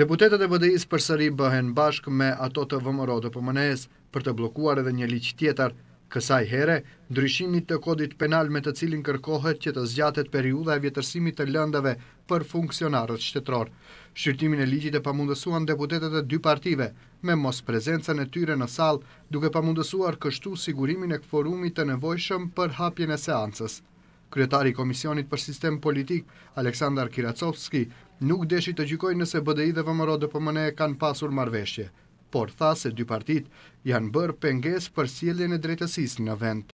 Deputetët e BDI-së përsëri bëhen bashkë me ato të VMRO-DPMNE-së për të bllokuar edhe një ligj tjetër, kësaj here, ndryshimit të Kodit Penal me të cilin kërkohet që të zgjatet periudha e vjetërsimit të lëndëve për funksionarët shtetërorë. Shqyrtimin e ligjit e pamundësuan deputetët e dy partive, me mosprezencën e tyre në sallë, duke pamundësuar kështu sigurimin e kvorumit të nevojshëm për hapjen e seancës. Kryetari i Komisionit për Sistem Politik, Aleksandar Kiracovski, nuk deshi të gjykojë nëse BDI dhe VMRO-DPMNE kanë pasur marrëveshje, por tha se dy partitë janë bërë pengesë për sjelljen e drejtësisë në vend.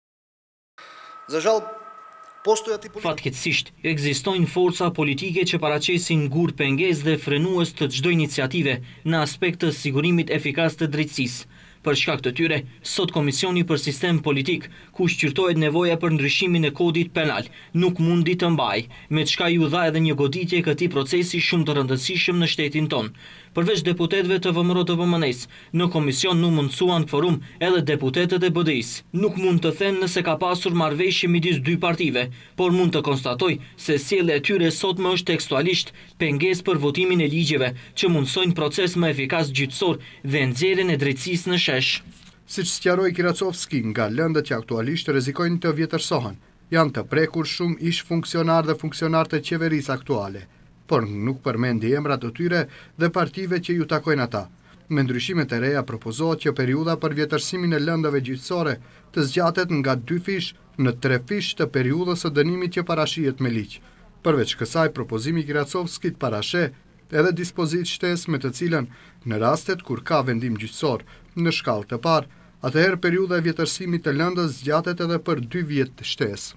Fatkeqësisht, ekzistojnë forca politike që paraqesin gurë pengesë dhe frenues të çdo iniciative në aspekt të sigurimit efikas të drejtësisë. Për shkak të tyre, sot Komisioni për Sistem Politik, ku shqyrtohet nevoja për ndryshimin e Kodit Penal, nuk mundi të mbajë, me çka iu dha edhe një goditje këtij procesi shumë të rëndësishëm në shtetin tonë. Përveç deputetëve të VMRO-DPMNE-së, në Komision nuk mundësuan kvorum edhe deputetët e BDI-së. Nuk mund të them nëse ka pasur marrëveshje midis dy partive, por mund të konstatoj se sjellja e tyre e sotme është tekstualisht, Pengesë për votimin e ligjeve që mundësojnë proces më efikas gjyqësor dhe nxjerrjen e drejtësisë në shesh. Siç sqaroi Kiracovski, nga lëndët që aktualisht rrezikojnë të vjetërsohen, janë të prekur shumë ish-funksionarë dhe funksionarë të qeverisë aktuale, por nuk përmendi emra të tyre dhe partive që ju takojnë ata. Me ndryshimet e reja propozohet që periudha për vjetërsimin e lëndëve gjyqësore të zgjatet nga dy fish në tre fish të periudhës së dënimit që parashihet me ligj. Përveç kësaj, propozimi i Kiracovskit parasheh edhe dispozitë shtesë me të cilën, në rastet kur ka vendim gjyqësor në shkallë të parë, atëherë periudha e vjetërsimit të lëndës zgjatet edhe për dy vjet shtesë.